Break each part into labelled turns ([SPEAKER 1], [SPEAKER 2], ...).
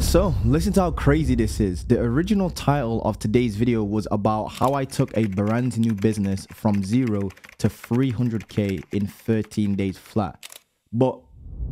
[SPEAKER 1] So, listen to how crazy this is. The original title of today's video was about how I took a brand new business from zero to 300k in 13 days flat. But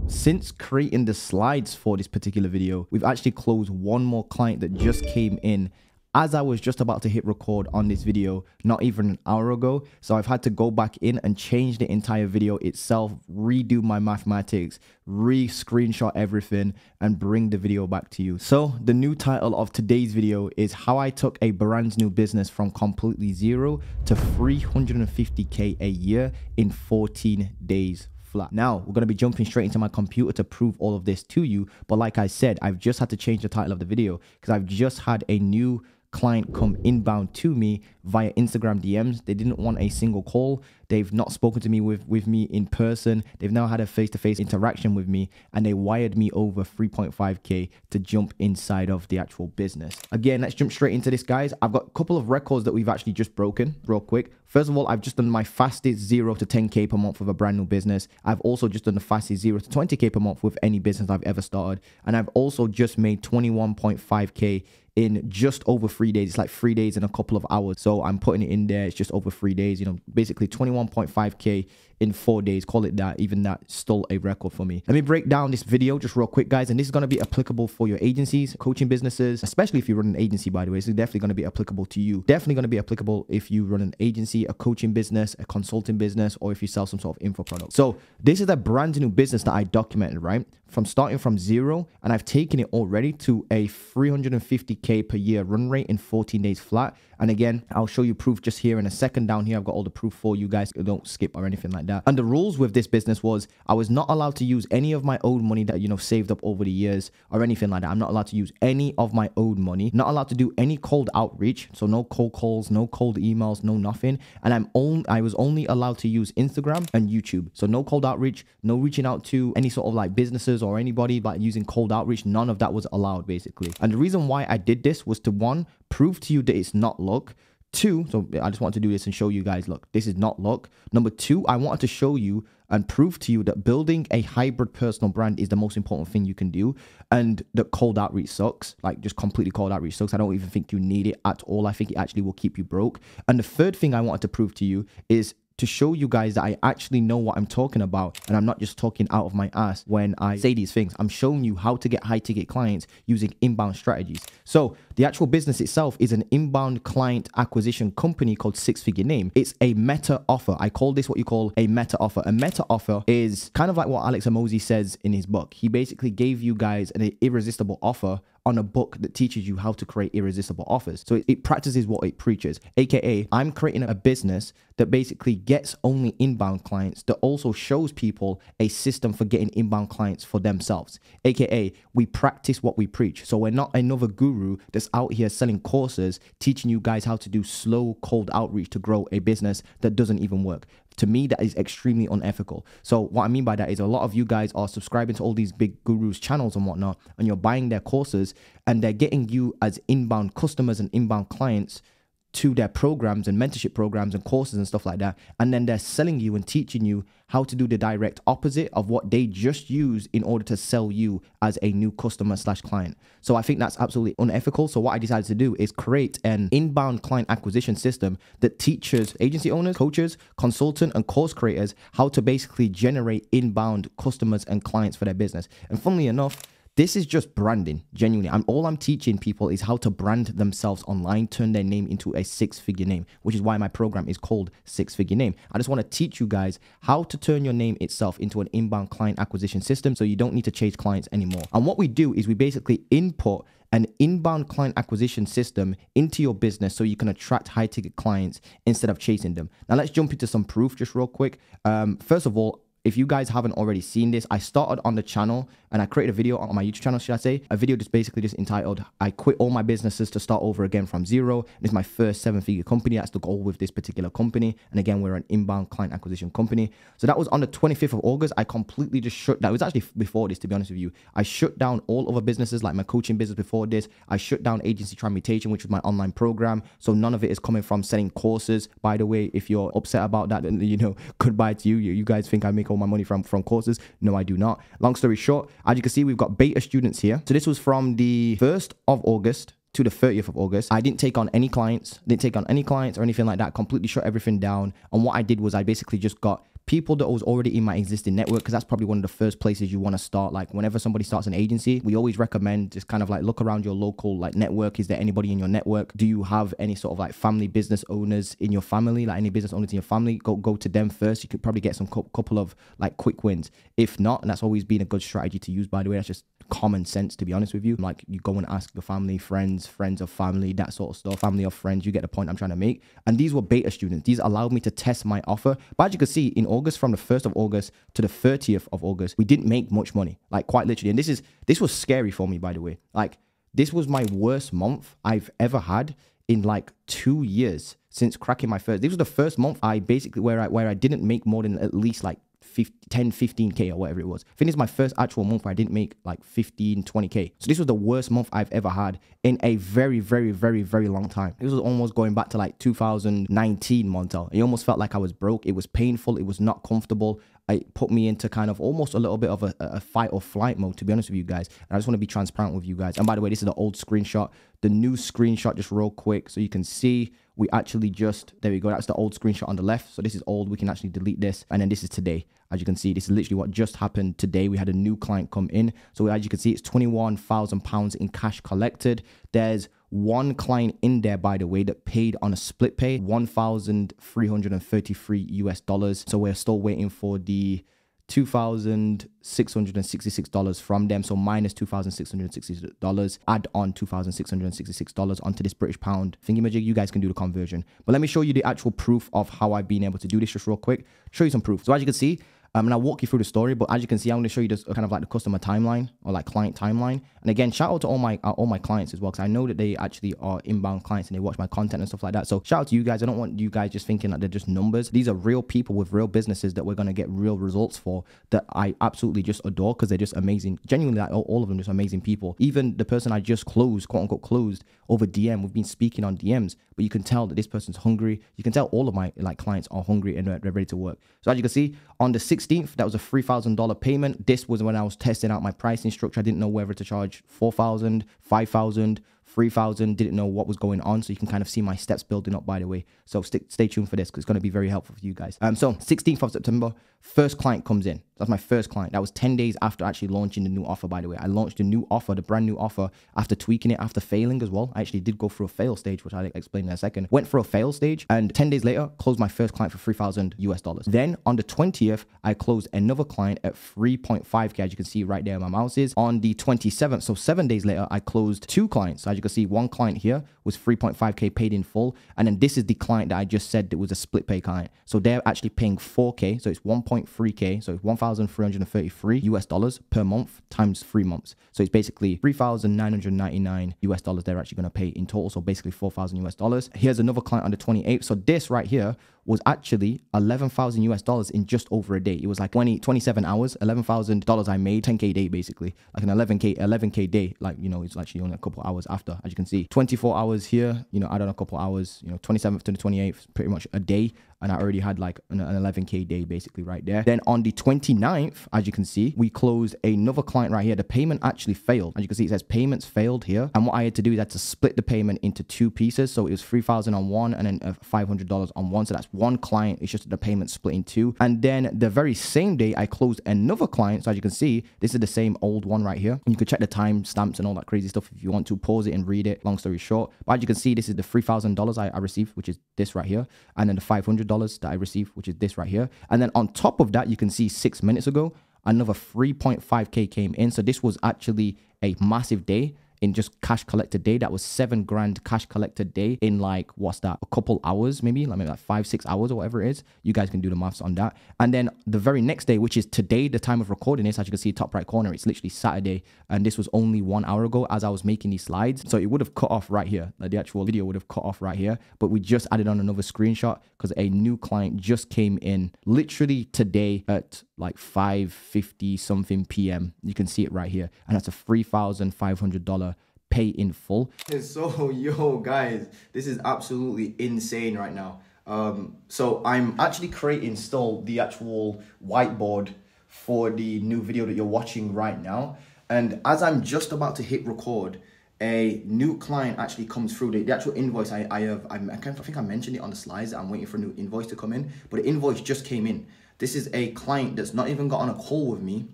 [SPEAKER 1] since creating the slides for this particular video, we've actually closed one more client that just came in as I was just about to hit record on this video, not even an hour ago. So I've had to go back in and change the entire video itself, redo my mathematics, re-screenshot everything and bring the video back to you. So the new title of today's video is how I took a brand new business from completely zero to 350k a year in 14 days flat. Now, we're going to be jumping straight into my computer to prove all of this to you. But like I said, I've just had to change the title of the video because I've just had a new client come inbound to me via Instagram DMs. They didn't want a single call. They've not spoken to me with, with me in person. They've now had a face-to-face interaction with me and they wired me over 3.5k to jump inside of the actual business. Again, let's jump straight into this, guys. I've got a couple of records that we've actually just broken real quick. First of all, I've just done my fastest zero to 10k per month with a brand new business. I've also just done the fastest zero to 20k per month with any business I've ever started. And I've also just made 21.5k in just over three days. It's like three days and a couple of hours. So I'm putting it in there. It's just over three days, you know, basically 21.5K in four days. Call it that. Even that stole a record for me. Let me break down this video just real quick, guys. And this is going to be applicable for your agencies, coaching businesses, especially if you run an agency, by the way. This is definitely going to be applicable to you. Definitely going to be applicable if you run an agency, a coaching business, a consulting business, or if you sell some sort of info product. So this is a brand new business that I documented, right? From starting from zero, and I've taken it already to a 350k per year run rate in 14 days flat. And again, I'll show you proof just here in a second. Down here, I've got all the proof for you guys. Don't skip or anything like that. And the rules with this business was I was not allowed to use any of my own money that, you know, saved up over the years or anything like that. I'm not allowed to use any of my own money. Not allowed to do any cold outreach. So no cold calls, no cold emails, no nothing. And I'm only, I was only allowed to use Instagram and YouTube. So no cold outreach, no reaching out to any sort of like businesses or anybody like using cold outreach. None of that was allowed basically. And the reason why I did this was to one, prove to you that it's not luck. Two, so I just want to do this and show you guys, look, this is not luck. Number two, I wanted to show you and prove to you that building a hybrid personal brand is the most important thing you can do and that cold outreach sucks like just completely cold outreach sucks i don't even think you need it at all i think it actually will keep you broke and the third thing i wanted to prove to you is to show you guys that I actually know what I'm talking about and I'm not just talking out of my ass when I say these things. I'm showing you how to get high ticket clients using inbound strategies. So the actual business itself is an inbound client acquisition company called Six Figure Name. It's a meta offer. I call this what you call a meta offer. A meta offer is kind of like what Alex Hormozi says in his book. He basically gave you guys an irresistible offer on a book that teaches you how to create irresistible offers. So it, it, practices what it preaches, aka I'm creating a business that basically gets only inbound clients that also shows people a system for getting inbound clients for themselves, aka we practice what we preach. So we're not another guru that's out here selling courses teaching you guys how to do slow cold outreach to grow a business that doesn't even work to me that is extremely unethical. So what i mean by that is a lot of you guys are subscribing to all these big gurus channels and whatnot and you're buying their courses and they're getting you as inbound customers and inbound clients to their programs and mentorship programs and courses and stuff like that. And then they're selling you and teaching you how to do the direct opposite of what they just use in order to sell you as a new customer slash client. So I think that's absolutely unethical. So what I decided to do is create an inbound client acquisition system that teaches agency owners, coaches, consultant, and course creators how to basically generate inbound customers and clients for their business. And funnily enough, this is just branding, genuinely. I'm all I'm teaching people is how to brand themselves online, turn their name into a six-figure name, which is why my program is called Six Figure Name. I just want to teach you guys how to turn your name itself into an inbound client acquisition system so you don't need to chase clients anymore. And what we do is we basically input an inbound client acquisition system into your business so you can attract high ticket clients instead of chasing them. Now let's jump into some proof just real quick. Um, first of all, if you guys haven't already seen this, I started on the channel and I created a video on my YouTube channel, should I say? A video just basically just entitled, I quit all my businesses to start over again from zero. This is my first seven figure company. That's the goal with this particular company. And again, we're an inbound client acquisition company. So that was on the 25th of August. I completely just shut. It was actually before this, to be honest with you. I shut down all other businesses like my coaching business before this. I shut down Agency Transmutation, which was my online program. So none of it is coming from selling courses. By the way, if you're upset about that, then, you know, goodbye to you. You guys think I make all my money from, from courses. No, I do not. Long story short, As you can see, we've got beta students here. So this was from the 1st of August to the 30th of August. I didn't take on any clients, didn't take on any clients or anything like that, completely shut everything down. And what I did was I basically just got people that was already in my existing network because that's probably one of the first places you want to start. Like whenever somebody starts an agency we always recommend just kind of like look around your local like network. Is there anybody in your network? Do you have any sort of like family business owners in your family? Like any business owners in your family? Go go to them first. You could probably get some couple of like quick wins. If not and that's always been a good strategy to use by the way that's just common sense to be honest with you. Like you go and ask your family friends friends of family that sort of stuff family of friends you get the point i'm trying to make. And these were beta students. These allowed me to test my offer. But as you can see in august from the 1st of august to the 30th of august we didn't make much money. Like quite literally. And this is this was scary for me by the way. Like this was my worst month i've ever had in like two years since cracking my first. This was the first month i basically where i where i didn't make more than at least like 50, 10, 15K or whatever it was. I think it's my first actual month where I didn't make like 15, 20K. So this was the worst month I've ever had in a very, very, very, very long time. This was almost going back to like 2019 Montell. It almost felt like I was broke. It was painful. It was not comfortable. It put me into kind of almost a little bit of a, a fight or flight mode, to be honest with you guys. And I just want to be transparent with you guys. And by the way, this is the old screenshot. The new screenshot, just real quick, so you can see we actually just, there we go. That's the old screenshot on the left. So this is old. We can actually delete this. And then this is today. As you can see, this is literally what just happened today. We had a new client come in. So as you can see, it's 21,000 pounds in cash collected. There's one client in there, by the way, that paid on a split pay, 1,333 US dollars. So we're still waiting for the 2,666 from them. So minus $2,666, add on $2,666 onto this British pound thingy magic. You guys can do the conversion. But let me show you the actual proof of how I've been able to do this just real quick. Show you some proof. So as you can see, um, and I'll walk you through the story, but as you can see, I'm going to show you this kind of like the customer timeline or like client timeline. And again, shout out to all my uh, all my clients as well, because I know that they actually are inbound clients and they watch my content and stuff like that. So shout out to you guys. I don't want you guys just thinking that they're just numbers. These are real people with real businesses that we're going to get real results for that I absolutely just adore because they're just amazing. Genuinely, like all of them just amazing people. Even the person I just closed, quote unquote closed over DM, we've been speaking on DMs, but you can tell that this person's hungry. You can tell all of my like clients are hungry and they're, they're ready to work. So as you can see, on the 16th, that was a $3,000 payment. This was when I was testing out my pricing structure. I didn't know whether to charge 4,000, 5,000, 3000 didn't know what was going on so you can kind of see my steps building up by the way. So stick, stay tuned for this because it's going to be very helpful for you guys. Um so 16th of september first client comes in. That's my first client. That was 10 days after actually launching the new offer by the way. I launched a new offer the brand new offer after tweaking it after failing as well. I actually did go through a fail stage which i'll explain in a second. Went through a fail stage and 10 days later closed my first client for 3000 us dollars. Then on the 20th i closed another client at 3.5k as you can see right there my mouse is. On the 27th so seven days later i closed two clients as you can see one client here was 3.5k paid in full. And then this is the client that i just said that was a split pay client. So they're actually paying 4k so it's 1.3k so it's 1333 us dollars per month times three months. So it's basically 3999 us dollars they're actually going to pay in total. So basically 4000 us dollars. Here's another client on the 28th so this right here was actually 11,000 US dollars in just over a day. It was like 20, 27 hours, $11,000 I made, 10K day basically, like an 11K, 11K day. Like, you know, it's actually only a couple hours after, as you can see. 24 hours here, you know, add on a couple hours, you know, 27th to the 28th, pretty much a day and I already had like an, 11k day basically right there. Then on the 29th, as you can see, we closed another client right here. The payment actually failed. As you can see, it says payments failed here. And what I had to do is I had to split the payment into two pieces. So it was 3000 on one and then uh, $500 on one. So that's one client. It's just the payment split in two. And then the very same day, I closed another client. So as you can see, this is the same old one right here. And you can check the time stamps and all that crazy stuff if you want to pause it and read it. Long story short, but as you can see, this is the $3,000 I, I received, which is this right here. And then the 500 $100 that I received, which is this right here. And then on top of that, you can see six minutes ago, another 3.5K came in. So this was actually a massive day in just cash collected day. That was seven grand cash collected day in like, what's that, a couple hours maybe, like maybe like five, six hours or whatever it is. You guys can do the maths on that. And then the very next day, which is today, the time of recording is as you can see, top right corner, it's literally Saturday. And this was only one hour ago as I was making these slides. So it would have cut off right here. Like the actual video would have cut off right here. But we just added on another screenshot because a new client just came in literally today at like 5.50 something PM. You can see it right here. And that's a $3,500 pay in full. So yo guys, this is absolutely insane right now. Um, so I'm actually creating still the actual whiteboard for the new video that you're watching right now. And as I'm just about to hit record, a new client actually comes through. The, the actual invoice I, I have, I, I, think I mentioned it on the slides. I'm waiting for a new invoice to come in, but the invoice just came in. This is a client that's not even got on a call with me.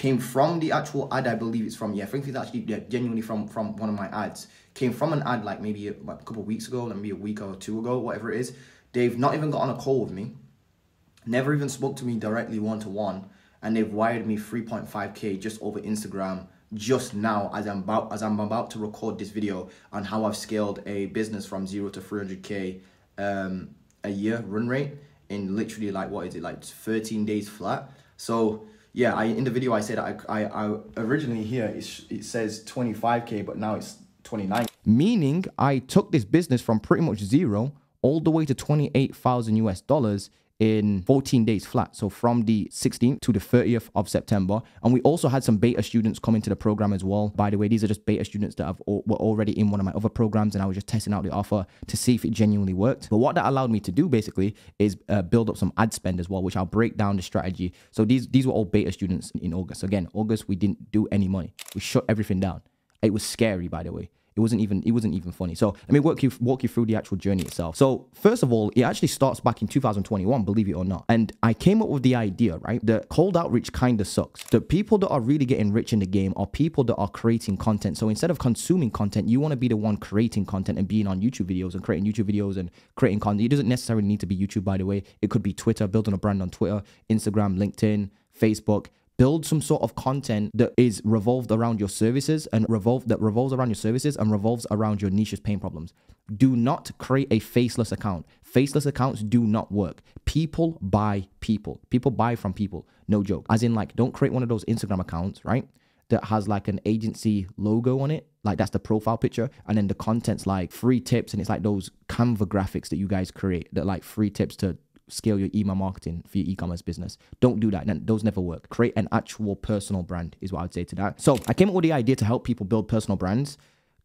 [SPEAKER 1] Came from the actual ad, I believe it's from. Yeah, think it's actually yeah, genuinely from from one of my ads. Came from an ad like maybe a, a couple weeks ago, maybe a week or two ago, whatever it is. They've not even got on a call with me. Never even spoke to me directly one to one, and they've wired me 3.5k just over Instagram just now as I'm about as I'm about to record this video on how I've scaled a business from zero to 300k um, a year run rate in literally like what is it like 13 days flat. So yeah, I in the video I said I I, I originally here it, it says 25k, but now it's 29. Meaning I took this business from pretty much zero all the way to 28,000 US dollars in 14 days flat. So from the 16th to the 30th of September. And we also had some beta students come into the program as well. By the way, these are just beta students that have, were already in one of my other programs and I was just testing out the offer to see if it genuinely worked. But what that allowed me to do basically is uh, build up some ad spend as well, which I'll break down the strategy. So these, these were all beta students in August. Again, August, we didn't do any money. We shut everything down. It was scary, by the way. It wasn't even it wasn't even funny. So let me walk you walk you through the actual journey itself. So first of all, it actually starts back in 2021, believe it or not. And I came up with the idea, right? The cold outreach kind of sucks. The people that are really getting rich in the game are people that are creating content. So instead of consuming content, you want to be the one creating content and being on YouTube videos and creating YouTube videos and creating content. It doesn't necessarily need to be YouTube, by the way. It could be Twitter, building a brand on Twitter, Instagram, LinkedIn, Facebook build some sort of content that is revolved around your services and revolve that revolves around your services and revolves around your niche's pain problems. Do not create a faceless account. Faceless accounts do not work. People buy people. People buy from people. No joke. As in, like, don't create one of those Instagram accounts, right? That has like an agency logo on it. Like that's the profile picture. And then the content's like free tips. And it's like those Canva graphics that you guys create that like free tips to scale your email marketing for your e-commerce business. Don't do that. Those never work. Create an actual personal brand is what I would say to that. So I came up with the idea to help people build personal brands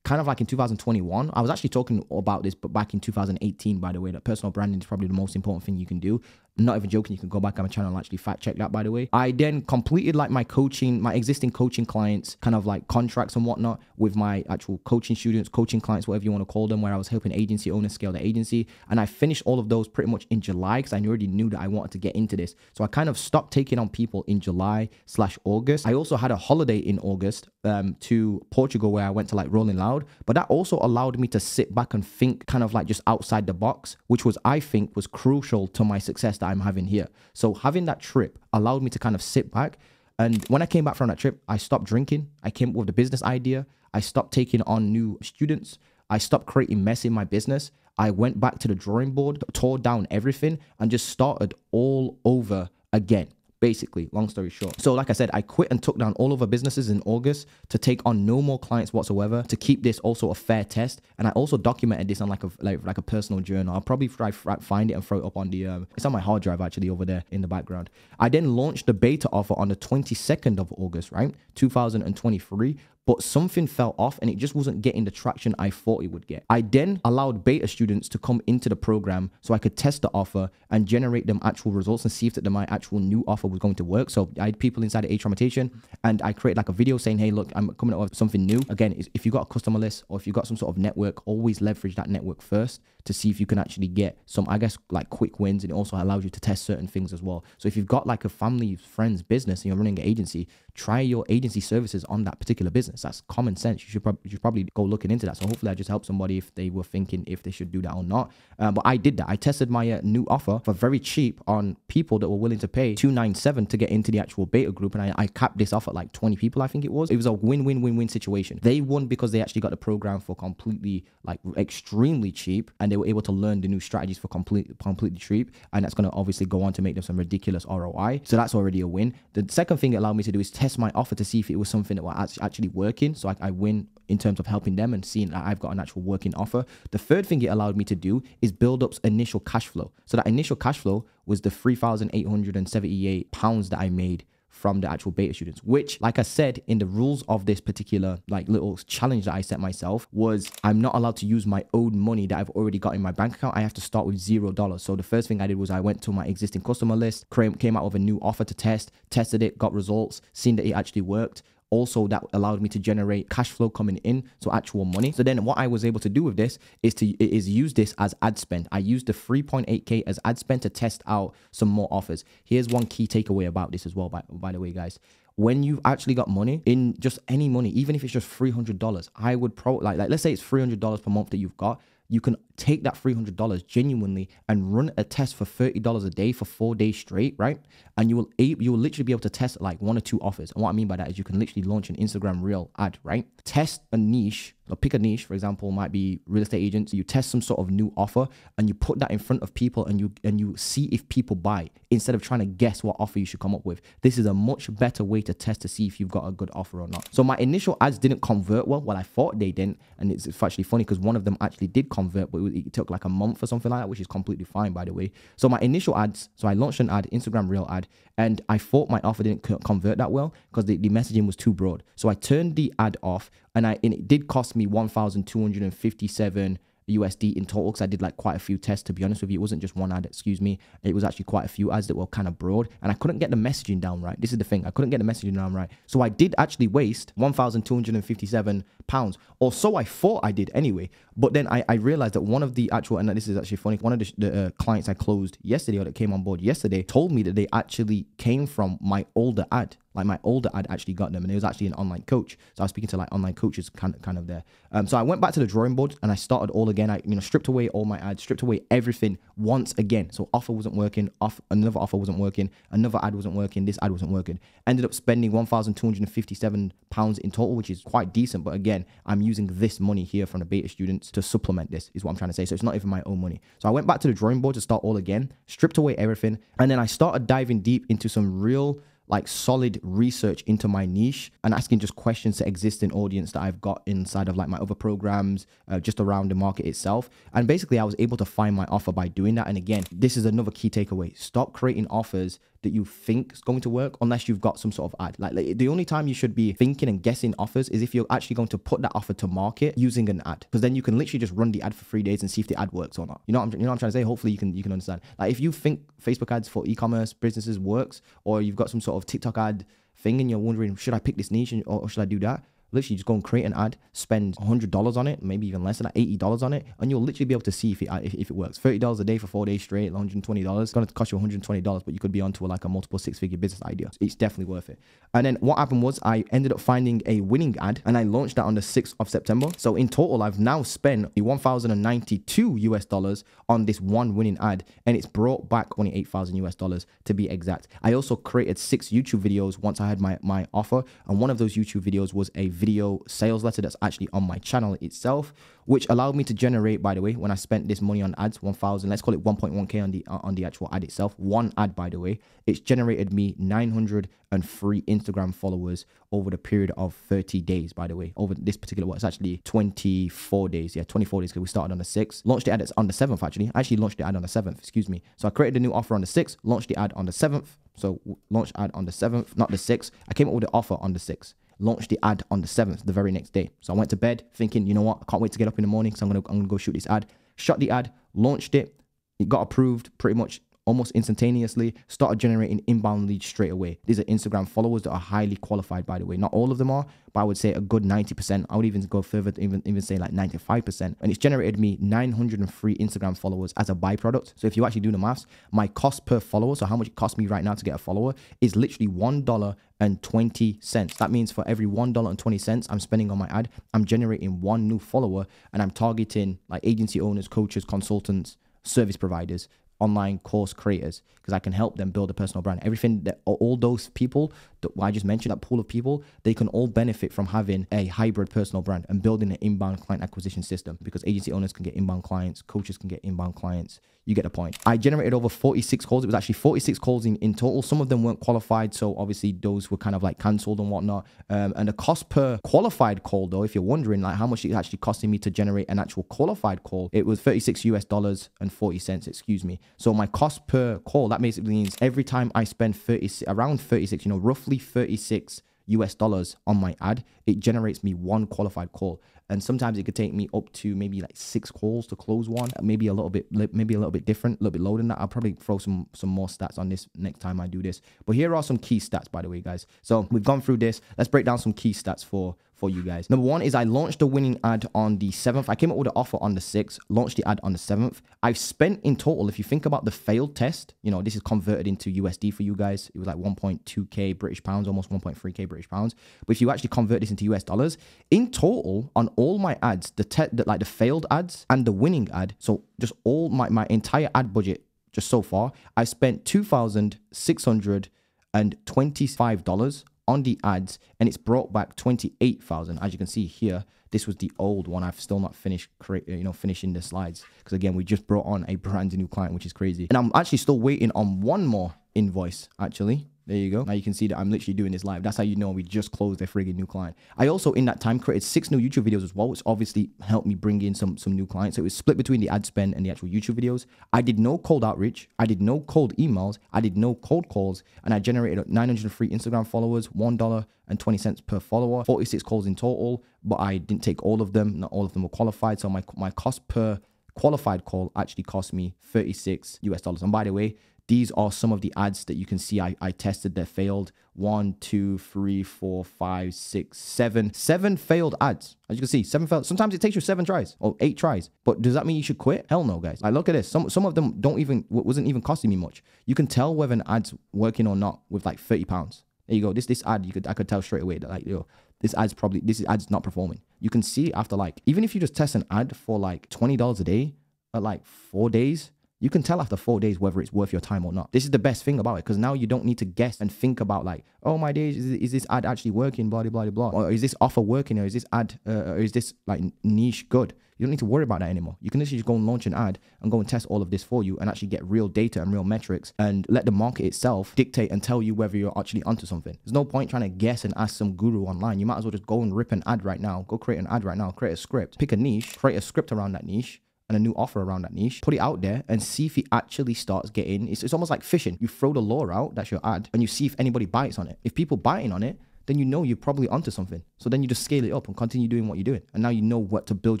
[SPEAKER 1] kind of like in 2021. I was actually talking about this, but back in 2018, by the way, that personal branding is probably the most important thing you can do not even joking. You can go back on my channel and actually fact check that, by the way. I then completed like my coaching, my existing coaching clients, kind of like contracts and whatnot with my actual coaching students, coaching clients, whatever you want to call them, where I was helping agency owners scale the agency. And I finished all of those pretty much in July because I already knew that I wanted to get into this. So I kind of stopped taking on people in July slash August. I also had a holiday in August um, to Portugal where I went to like Rolling Loud, but that also allowed me to sit back and think kind of like just outside the box, which was, I think, was crucial to my success that I'm having here. So having that trip allowed me to kind of sit back. And when I came back from that trip, I stopped drinking. I came up with a business idea. I stopped taking on new students. I stopped creating mess in my business. I went back to the drawing board, tore down everything, and just started all over again basically long story short. So like i said i quit and took down all of our businesses in august to take on no more clients whatsoever to keep this also a fair test. And i also documented this on like a like, like a personal journal. I'll probably try find it and throw it up on the um, it's on my hard drive actually over there in the background. I then launched the beta offer on the 22nd of august right? 2023 but something fell off and it just wasn't getting the traction I thought it would get. I then allowed beta students to come into the program so I could test the offer and generate them actual results and see if that my actual new offer was going to work. So I had people inside of A Traumatation and I created like a video saying, hey, look, I'm coming up with something new. Again, if you've got a customer list or if you've got some sort of network, always leverage that network first to see if you can actually get some, I guess, like quick wins. And it also allows you to test certain things as well. So if you've got like a family, friends business and you're running an agency, try your agency services on that particular business. That's common sense. You should, you should probably go looking into that. So hopefully I just help somebody if they were thinking if they should do that or not. Um, but I did that. I tested my uh, new offer for very cheap on people that were willing to pay 297 to get into the actual beta group. And I, I capped this off at like 20 people, I think it was. It was a win-win-win-win situation. They won because they actually got the program for completely like extremely cheap and they were able to learn the new strategies for complete, completely cheap. And that's going to obviously go on to make them some ridiculous ROI. So that's already a win. The second thing it allowed me to do is test my offer to see if it was something that was actually working. So I, I win in terms of helping them and seeing that I've got an actual working offer. The third thing it allowed me to do is build up initial cash flow. So that initial cash flow was the 3,878 pounds that I made from the actual beta students, which, like I said, in the rules of this particular like little challenge that I set myself was I'm not allowed to use my own money that I've already got in my bank account. I have to start with zero dollars. So the first thing I did was I went to my existing customer list, came out with a new offer to test, tested it, got results, seen that it actually worked also that allowed me to generate cash flow coming in so actual money. So then what i was able to do with this is to is use this as ad spend. I used the 3.8k as ad spend to test out some more offers. Here's one key takeaway about this as well by, by the way guys. When you've actually got money in just any money even if it's just $300 i would pro like, like let's say it's $300 per month that you've got you can take that $300 genuinely and run a test for $30 a day for four days straight, right? And you will you will literally be able to test like one or two offers. And what I mean by that is you can literally launch an Instagram reel ad, right? Test a niche or pick a niche, for example, might be real estate agents. You test some sort of new offer and you put that in front of people and you and you see if people buy instead of trying to guess what offer you should come up with. This is a much better way to test to see if you've got a good offer or not. So my initial ads didn't convert well. Well, I thought they didn't, and it's, it's actually funny because one of them actually did convert, but it, took like a month or something like that, which is completely fine, by the way. So my initial ads, so I launched an ad, Instagram Reel ad, and I thought my offer didn't convert that well because the, the messaging was too broad. So I turned the ad off, and I and it did cost me one thousand two hundred and fifty-seven USD in total because I did like quite a few tests to be honest with you. It wasn't just one ad, excuse me. It was actually quite a few ads that were kind of broad and I couldn't get the messaging down right. This is the thing. I couldn't get the messaging down right. So I did actually waste 1,257 pounds or so I thought I did anyway. But then I, I realized that one of the actual, and this is actually funny, one of the, the uh, clients I closed yesterday or that came on board yesterday told me that they actually came from my older ad like my older ad actually got them and it was actually an online coach so i was speaking to like online coaches kind of kind of there um, so i went back to the drawing board and i started all again i you know stripped away all my ads stripped away everything once again. So offer wasn't working off another offer wasn't working another ad wasn't working this ad wasn't working. Ended up spending 1257 pounds in total which is quite decent. But again i'm using this money here from the beta students to supplement this is what i'm trying to say. So it's not even my own money. So i went back to the drawing board to start all again stripped away everything and then i started diving deep into some real like solid research into my niche and asking just questions to existing audience that I've got inside of like my other programs, uh, just around the market itself. And basically, I was able to find my offer by doing that. And again, this is another key takeaway: stop creating offers that you think is going to work unless you've got some sort of ad. Like, like, the only time you should be thinking and guessing offers is if you're actually going to put that offer to market using an ad, because then you can literally just run the ad for three days and see if the ad works or not. You know what I'm, you know I'm trying to say? Hopefully you can you can understand. Like if you think Facebook ads for e-commerce businesses works, or you've got some sort of TikTok ad thing and you're wondering should I pick this niche or should I do that? Literally just go and create an ad, spend $100 on it, maybe even less than that, $80 on it, and you'll literally be able to see if it, uh, if, if it works. $30 a day for four days straight, $120. It's going to cost you $120, but you could be onto a, like a multiple six figure business idea. It's definitely worth it. And then what happened was I ended up finding a winning ad and I launched that on the 6th of September. So in total, I've now spent 1,092 US dollars on this one winning ad, and it's brought back 28,000 US dollars to be exact. I also created six YouTube videos once I had my, my offer, and one of those YouTube videos was a video sales letter that's actually on my channel itself, which allowed me to generate, by the way, when I spent this money on ads, 1,000, let's call it 1.1K on the, uh, on the actual ad itself. One ad, by the way, it's generated me 903 Instagram followers over the period of 30 days, by the way, over this particular one. It's actually 24 days. Yeah, 24 days because we started on the 6th. Launched the ad on the 7th, actually. I actually launched the ad on the 7th, excuse me. So I created a new offer on the 6th, launched the ad on the 7th. So launched ad on the 7th, not the 6th. I came up with the offer on the 6th launched the ad on the 7th, the very next day. So I went to bed thinking, you know what, I can't wait to get up in the morning, so I'm gonna I'm gonna go shoot this ad. Shot the ad, launched it, it got approved pretty much almost instantaneously, started generating inbound leads straight away. These are Instagram followers that are highly qualified, by the way. Not all of them are, but I would say a good 90%. I would even go further, to even, even say like 95%. And it's generated me 903 Instagram followers as a byproduct. So if you actually do the maths, my cost per follower, so how much it costs me right now to get a follower, is literally $1 and 20 cents. That means for every $1 and 20 cents I'm spending on my ad, I'm generating one new follower and I'm targeting like agency owners, coaches, consultants, service providers online course creators because I can help them build a personal brand. Everything that all those people that I just mentioned, that pool of people, they can all benefit from having a hybrid personal brand and building an inbound client acquisition system because agency owners can get inbound clients, coaches can get inbound clients. You get the point. I generated over 46 calls. It was actually 46 calls in, in total. Some of them weren't qualified. So obviously those were kind of like cancelled and whatnot. Um, and the cost per qualified call, though, if you're wondering like how much it's actually costing me to generate an actual qualified call, it was 36 US dollars and 40 cents, excuse me. So my cost per call, that basically means every time I spend 30, around 36, you know, roughly 36 US dollars on my ad, it generates me one qualified call. And sometimes it could take me up to maybe like six calls to close one, maybe a little bit, maybe a little bit different, a little bit lower than that. I'll probably throw some some more stats on this next time I do this. But here are some key stats, by the way, guys. So we've gone through this. Let's break down some key stats for for you guys. Number one is I launched the winning ad on the 7th. I came up with an offer on the 6th, launched the ad on the 7th. I've spent in total, if you think about the failed test, you know, this is converted into USD for you guys. It was like 1.2K British pounds, almost 1.3K British pounds. But if you actually convert this into US dollars, in total, on all my ads, the, te- the like the failed ads and the winning ad, so just all my, my entire ad budget just so far, I spent $2,625 on the ads and it's brought back 28,000 as you can see here this was the old one. I've still not finished creating, you know finishing the slides because again we just brought on a brand new client which is crazy. And I'm actually still waiting on one more invoice actually there you go. Now you can see that I'm literally doing this live. That's how you know we just closed a friggin' new client. I also, in that time, created six new YouTube videos as well, which obviously helped me bring in some, some new clients. So it was split between the ad spend and the actual YouTube videos. I did no cold outreach. I did no cold emails. I did no cold calls. And I generated 903 Instagram followers, $1.20 per follower, 46 calls in total. But I didn't take all of them. Not all of them were qualified. So my, my cost per qualified call actually cost me 36 US dollars. And by the way, these are some of the ads that you can see I, I tested that failed. One, two, three, four, five, six, seven. Seven failed ads. As you can see, seven failed. Sometimes it takes you seven tries or eight tries. But does that mean you should quit? Hell no, guys. Like look at this. Some some of them don't even wasn't even costing me much. You can tell whether an ad's working or not with like 30 pounds. There you go. This this ad you could I could tell straight away that like yo, this ad's probably this ad's not performing. You can see after like even if you just test an ad for like $20 a day at like four days, you can tell after four days whether it's worth your time or not. This is the best thing about it because now you don't need to guess and think about like, oh my days, is, is this ad actually working? Blah blah blah blah. Or is this offer working? Or is this ad? Uh, or is this like niche good? You don't need to worry about that anymore. You can literally just go and launch an ad and go and test all of this for you and actually get real data and real metrics and let the market itself dictate and tell you whether you're actually onto something. There's no point trying to guess and ask some guru online. You might as well just go and rip an ad right now. Go create an ad right now. Create a script. Pick a niche. Create a script around that niche and a new offer around that niche, put it out there and see if it actually starts getting. It's, it's almost like fishing. You throw the lure out, that's your ad, and you see if anybody bites on it. If people biting on it, then you know you're probably onto something. So then you just scale it up and continue doing what you're doing. And now you know what to build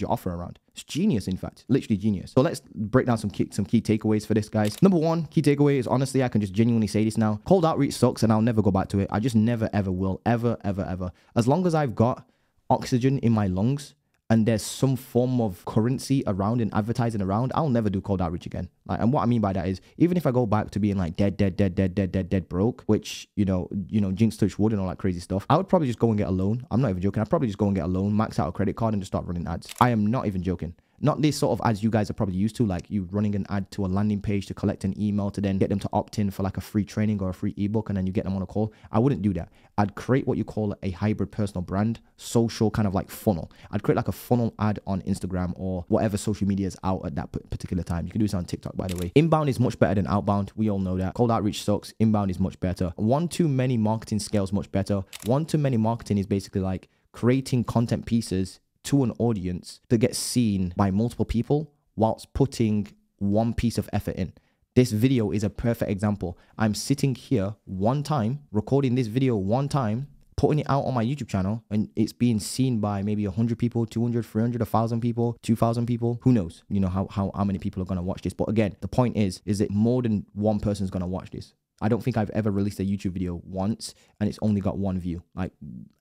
[SPEAKER 1] your offer around. It's genius, in fact, literally genius. So let's break down some key, some key takeaways for this, guys. Number one, key takeaway is honestly, I can just genuinely say this now. Cold outreach sucks and I'll never go back to it. I just never, ever will. Ever, ever, ever. As long as I've got oxygen in my lungs, and there's some form of currency around and advertising around, I'll never do cold outreach again. Like, and what I mean by that is, even if I go back to being like dead, dead, dead, dead, dead, dead, dead broke, which you know, you know, jinx touch wood and all that crazy stuff, I would probably just go and get a loan. I'm not even joking. I'd probably just go and get a loan, max out a credit card, and just start running ads. I am not even joking. Not this sort of ads you guys are probably used to, like you running an ad to a landing page to collect an email to then get them to opt in for like a free training or a free ebook and then you get them on a call. I wouldn't do that. I'd create what you call a hybrid personal brand, social kind of like funnel. I'd create like a funnel ad on Instagram or whatever social media is out at that particular time. You can do this on TikTok, by the way. Inbound is much better than outbound. We all know that. Cold outreach sucks. Inbound is much better. One too many marketing scales much better. One too many marketing is basically like creating content pieces to an audience that gets seen by multiple people whilst putting one piece of effort in. This video is a perfect example. I'm sitting here one time, recording this video one time, putting it out on my YouTube channel, and it's being seen by maybe 100 people, 200, 300, 1,000 people, 2,000 people. Who knows? You know, how, how, how many people are going to watch this. But again, the point is, is that more than one person is going to watch this. I don't think I've ever released a YouTube video once and it's only got one view, like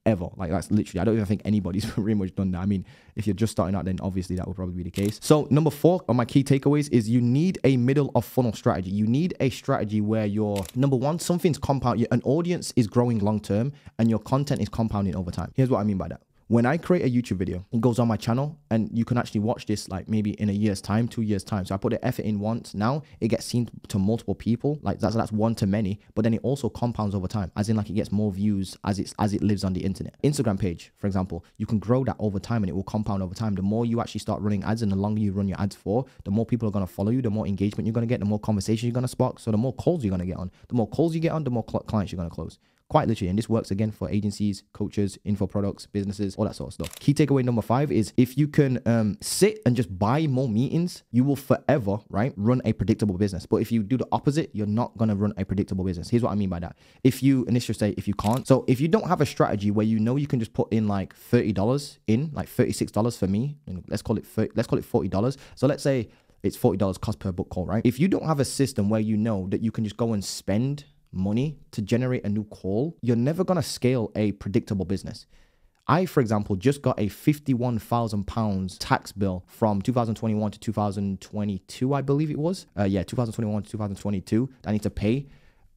[SPEAKER 1] ever. Like that's literally, I don't even think anybody's pretty much done that. I mean, if you're just starting out, then obviously that would probably be the case. So number four on my key takeaways is you need a middle of funnel strategy. You need a strategy where your number one, something's compound, an audience is growing long term and your content is compounding over time. Here's what I mean by that when I create a YouTube video, it goes on my channel and you can actually watch this like maybe in a year's time, two years time. So I put the effort in once. Now it gets seen to multiple people. Like that's that's one to many, but then it also compounds over time, as in like it gets more views as it's as it lives on the internet. Instagram page, for example, you can grow that over time and it will compound over time. The more you actually start running ads and the longer you run your ads for, the more people are gonna follow you, the more engagement you're gonna get, the more conversation you're gonna spark. So the more calls you're gonna get on. The more calls you get on, the more cl- clients you're gonna close quite literally. And this works again for agencies, coaches, info products, businesses, all that sort of stuff. Key takeaway number five is if you can um, sit and just buy more meetings, you will forever, right, run a predictable business. But if you do the opposite, you're not going to run a predictable business. Here's what I mean by that. If you, and this should say if you can't. So if you don't have a strategy where you know you can just put in like $30 in, like $36 for me, let's call it, 30, let's call it $40. So let's say it's $40 cost per book call, right? If you don't have a system where you know that you can just go and spend money to generate a new call, you're never going to scale a predictable business. I, for example, just got a £51,000 tax bill from 2021 to 2022, I believe it was. Uh, yeah, 2021 to 2022 I need to pay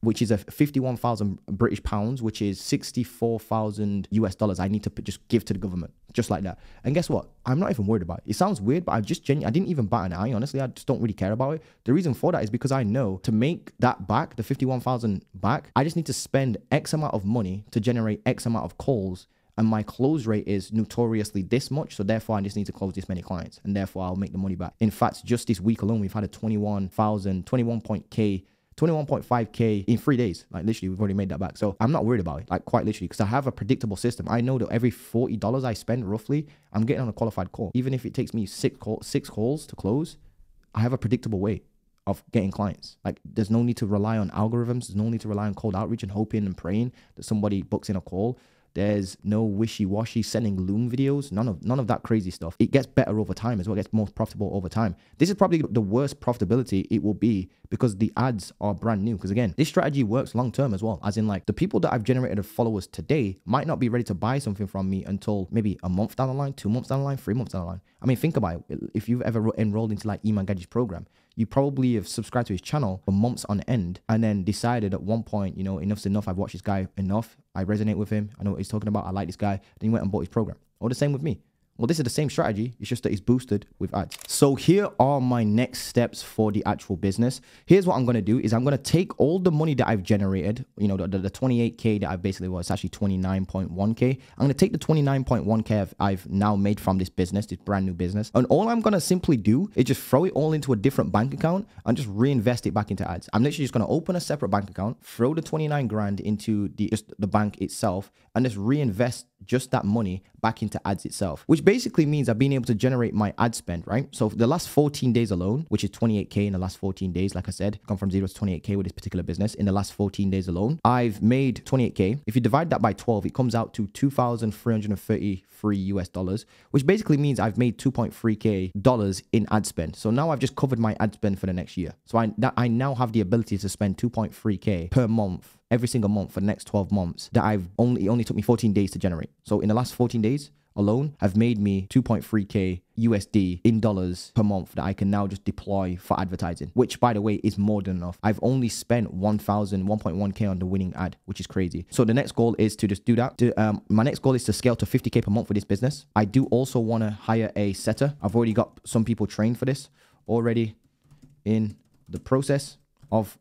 [SPEAKER 1] which is a 51,000 British pounds, which is 64,000 US dollars I need to just give to the government, just like that. And guess what? I'm not even worried about it. It sounds weird, but I just genuinely, I didn't even bat an eye. Honestly, I just don't really care about it. The reason for that is because I know to make that back, the 51,000 back, I just need to spend X amount of money to generate X amount of calls and my close rate is notoriously this much. So therefore, I just need to close this many clients, and therefore I'll make the money back. In fact, just this week alone, we've had a 21,000, 21 point K 21.5k in three days. Like literally, we've already made that back. So I'm not worried about it. Like quite literally, because I have a predictable system. I know that every forty dollars I spend roughly, I'm getting on a qualified call. Even if it takes me six call, six calls to close, I have a predictable way of getting clients. Like there's no need to rely on algorithms. There's no need to rely on cold outreach and hoping and praying that somebody books in a call. There's no wishy-washy sending loom videos. None of none of that crazy stuff. It gets better over time as well. It gets more profitable over time. This is probably the worst profitability it will be because the ads are brand new. Because again, this strategy works long term as well. As in, like the people that I've generated as followers today might not be ready to buy something from me until maybe a month down the line, two months down the line, three months down the line. I mean, think about it. If you've ever enrolled into like Iman Gadzhi's program, you probably have subscribed to his channel for months on end and then decided at one point, you know, enough's enough. I've watched this guy enough. I resonate with him. I know what he's talking about. I like this guy. Then he went and bought his program. Or the same with me. Well, this is the same strategy. It's just that it's boosted with ads. So here are my next steps for the actual business. Here's what I'm going to do is I'm going to take all the money that I've generated, you know, the, the, the 28K that I basically was actually 29.1K. I'm going to take the 29.1K I've, I've now made from this business, this brand new business. And all I'm going to simply do is just throw it all into a different bank account and just reinvest it back into ads. I'm literally just going to open a separate bank account, throw the 29 grand into the just the bank itself and just reinvest just that money back into ads itself, which basically means I've been able to generate my ad spend, right? So the last 14 days alone, which is 28K in the last 14 days, like I said, gone from zero to 28K with this particular business in the last 14 days alone, I've made 28K. If you divide that by 12, it comes out to 2,333 US dollars, which basically means I've made 2.3K dollars in ad spend. So now I've just covered my ad spend for the next year. So I, that, I now have the ability to spend 2.3K per month every single month for the next 12 months that I've only, it only took me 14 days to generate. So in the last 14 days, alone have made me 2.3k USD in dollars per month that I can now just deploy for advertising, which by the way is more than enough. I've only spent 1,000, 1.1k on the winning ad, which is crazy. So the next goal is to just do that. To, um, my next goal is to scale to 50k per month for this business. I do also want to hire a setter. I've already got some people trained for this already in the process of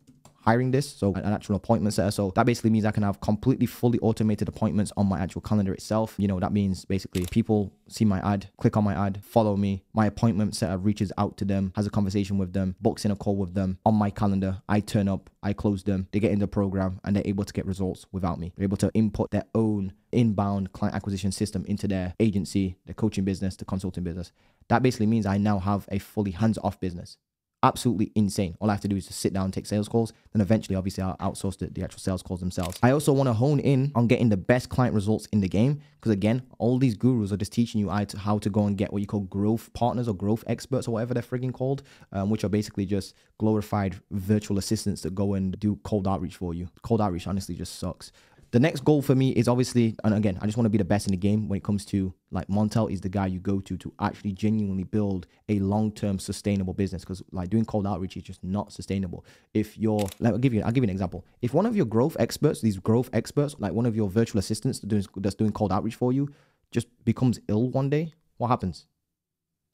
[SPEAKER 1] hiring this, so an actual appointment setter. So that basically means I can have completely fully automated appointments on my actual calendar itself. You know, that means basically people see my ad, click on my ad, follow me. My appointment setter reaches out to them, has a conversation with them, books in a call with them on my calendar. I turn up, I close them, they get in the program, and they're able to get results without me. They're able to input their own inbound client acquisition system into their agency, their coaching business, the consulting business. That basically means I now have a fully hands off business absolutely insane. All I have to do is just sit down and take sales calls. Then eventually, obviously, I'll outsource the, the actual sales calls themselves. I also want to hone in on getting the best client results in the game. Because again, all these gurus are just teaching you how to go and get what you call growth partners or growth experts or whatever they're frigging called, um, which are basically just glorified virtual assistants that go and do cold outreach for you. Cold outreach honestly just sucks. The next goal for me is obviously, and again, I just want to be the best in the game when it comes to like Montell is the guy you go to to actually genuinely build a long-term sustainable business because like doing cold outreach is just not sustainable. If you're, like, give you, I'll give you an example. If one of your growth experts, these growth experts, like one of your virtual assistants that's doing cold outreach for you, just becomes ill one day, what happens?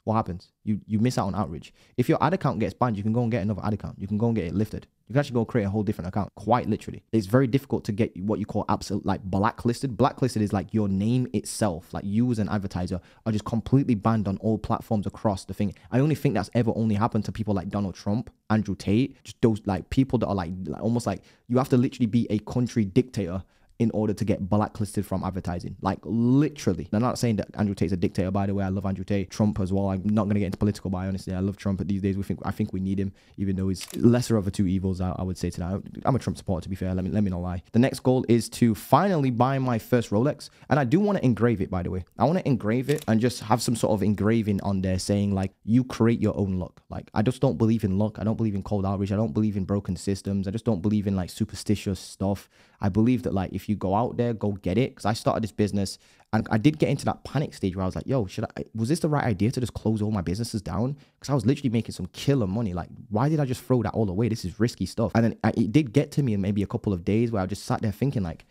[SPEAKER 1] What happens? You you miss out on outreach. If your ad account gets banned, you can go and get another ad account. You can go and get it lifted. You can actually go create a whole different account. Quite literally, it's very difficult to get what you call absolute like blacklisted. Blacklisted is like your name itself, like you as an advertiser, are just completely banned on all platforms across the thing. I only think that's ever only happened to people like Donald Trump, Andrew Tate, just those like people that are like, like almost like you have to literally be a country dictator in order to get blacklisted from advertising. Like literally. I'm not saying that Andrew Tate's a dictator, by the way. I love Andrew Tate. Trump as well. I'm not gonna get into political, but honestly, I love Trump. But these days, we think I think we need him, even though he's lesser of the two evils. I, I would say to that. I'm a Trump supporter, to be fair. Let me let me not lie. The next goal is to finally buy my first Rolex, and I do want to engrave it. By the way, I want to engrave it and just have some sort of engraving on there saying like you create your own luck. Like I just don't believe in luck. I don't believe in cold outreach. I don't believe in broken systems. I just don't believe in like superstitious stuff. I believe that like if you go out there, go get it. Because I started this business and I did get into that panic stage where I was like, yo, should I was this the right idea to just close all my businesses down? Because I was literally making some killer money. Like, why did I just throw that all away? This is risky stuff. And then I, it did get to me in maybe a couple of days where I just sat there thinking like,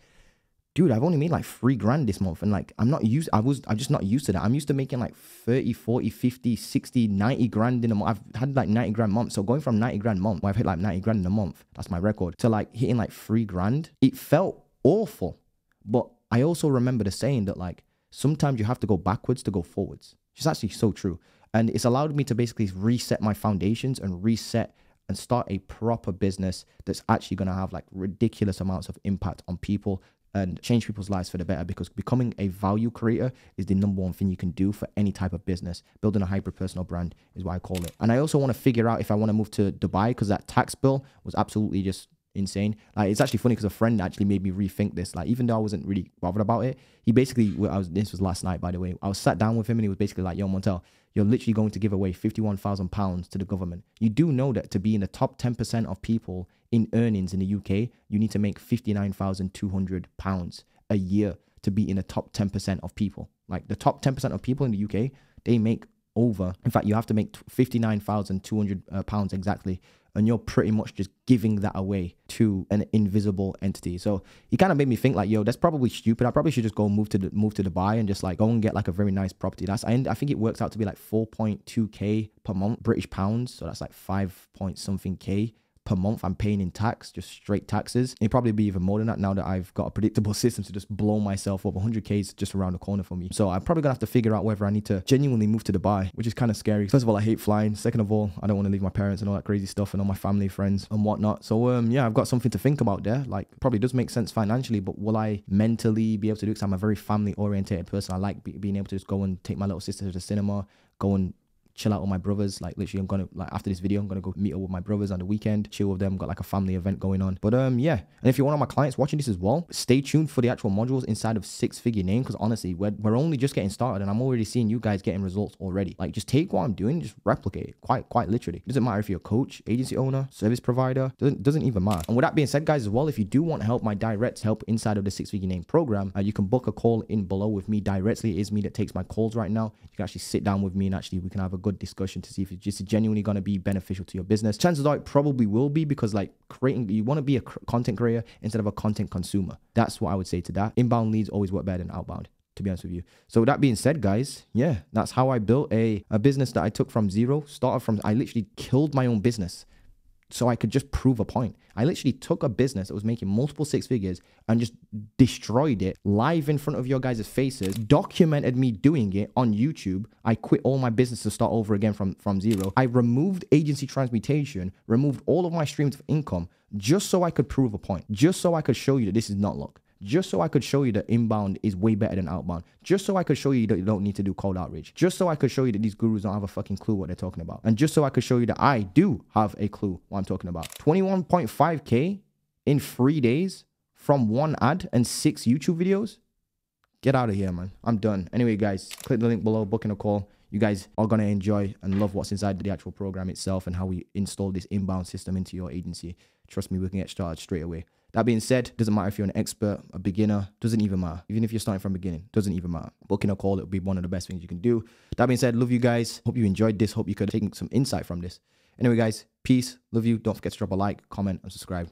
[SPEAKER 1] dude, I've only made like three grand this month. And like, I'm not used, I was, I'm just not used to that. I'm used to making like 30, 40, 50, 60, 90 grand in a month. I've had like 90 grand month. So going from 90 grand month, where I've hit like 90 grand in a month, that's my record, to like hitting like three grand, it felt awful. But I also remember the saying that like, sometimes you have to go backwards to go forwards. It's actually so true. And it's allowed me to basically reset my foundations and reset and start a proper business that's actually going to have like ridiculous amounts of impact on people and change people's lives for the better because becoming a value creator is the number one thing you can do for any type of business. Building a hyper personal brand is what I call it. And I also want to figure out if I want to move to Dubai because that tax bill was absolutely just insane. Like it's actually funny because a friend actually made me rethink this. Like even though I wasn't really bothered about it, he basically I was this was last night by the way. I was sat down with him and he was basically like, "Yo, Montell, you're literally going to give away fifty-one thousand pounds to the government. You do know that to be in the top ten percent of people in earnings in the UK, you need to make fifty-nine thousand two hundred pounds a year to be in the top ten percent of people. Like the top ten percent of people in the UK, they make over. In fact, you have to make fifty-nine thousand two hundred uh, pounds exactly and you're pretty much just giving that away to an invisible entity. So it kind of made me think like, yo, that's probably stupid. I probably should just go move to the, move to Dubai and just like go and get like a very nice property. That's I, I think it works out to be like 4.2k per month British pounds. So that's like five point something k per month I'm paying in tax, just straight taxes. It'd probably be even more than that now that I've got a predictable system to just blow myself up. 100k is just around the corner for me. So I'm probably gonna have to figure out whether I need to genuinely move to Dubai, which is kind of scary. First of all, I hate flying. Second of all, I don't want to leave my parents and all that crazy stuff and all my family, friends and whatnot. So um, yeah, I've got something to think about there. Like probably does make sense financially, but will I mentally be able to do? it? Because I'm a very family oriented person. I like be- being able to just go and take my little sister to the cinema, go and chill out with my brothers. Like literally, I'm gonna like after this video, I'm gonna go meet up with my brothers on the weekend, chill with them. Got like a family event going on. But um, yeah. And if you're one of my clients watching this as well, stay tuned for the actual modules inside of Six Figure Name because honestly, we're we're only just getting started, and I'm already seeing you guys getting results already. Like just take what I'm doing, just replicate it. Quite quite literally. It doesn't matter if you're a coach, agency owner, service provider. Doesn't doesn't even matter. And with that being said, guys, as well, if you do want help, my direct help inside of the Six Figure Name program, uh, you can book a call in below with me directly. It is me that takes my calls right now. You can actually sit down with me and actually we can have a good discussion to see if it's just genuinely going to be beneficial to your business. Chances are it probably will be because like creating, you want to be a content creator instead of a content consumer. That's what I would say to that. Inbound leads always work better than outbound to be honest with you. So that being said, guys, yeah, that's how I built a, a business that I took from zero, started from, I literally killed my own business so I could just prove a point. I literally took a business that was making multiple six figures and just destroyed it live in front of your guys' faces, documented me doing it on YouTube. I quit all my business to start over again from, from zero. I removed agency transmutation, removed all of my streams of income just so I could prove a point, just so I could show you that this is not luck just so I could show you that inbound is way better than outbound. Just so I could show you that you don't need to do cold outreach. Just so I could show you that these gurus don't have a fucking clue what they're talking about. And just so I could show you that I do have a clue what I'm talking about. 21.5K in three days from one ad and six YouTube videos. Get out of here, man. I'm done. Anyway, guys, click the link below, booking a call. You guys are going to enjoy and love what's inside the actual program itself and how we install this inbound system into your agency. Trust me, we can get started straight away. That being said, doesn't matter if you're an expert, a beginner, doesn't even matter. Even if you're starting from beginning, doesn't even matter. Booking a call, it will be one of the best things you can do. That being said, love you guys. Hope you enjoyed this. Hope you could take some insight from this. Anyway, guys, peace. Love you. Don't forget to drop a like, comment, and subscribe.